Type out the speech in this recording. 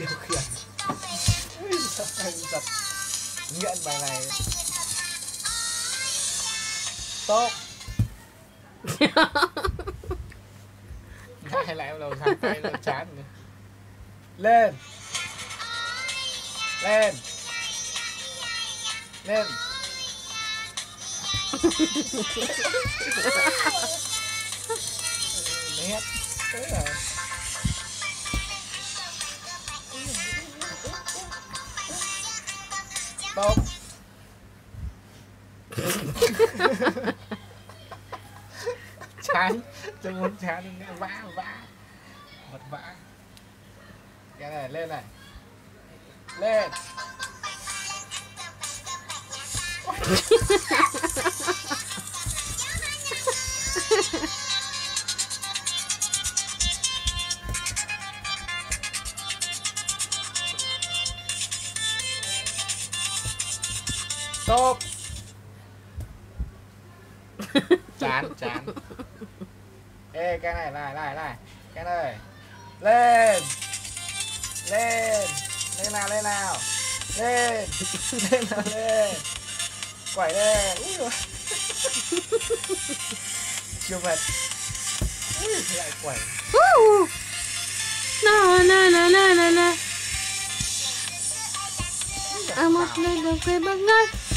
điều khiển giật nghiện bài này tốt hay lại bắt đầu sang tay là chán nữa. lên lên lên lên Thế rồi Tốt. Chán. Trông muốn chán nghe vã vã. Vật vã. Cái này lên này. Lên Stop. Chán chán. Ê cái này này này này. Cái này. Lên. Lên. Lên nào lên nào. Lên. Lên nào lên. Quẩy lên. Chưa Úi lại quẩy! Na na na na na na. Úi giời, À một xào.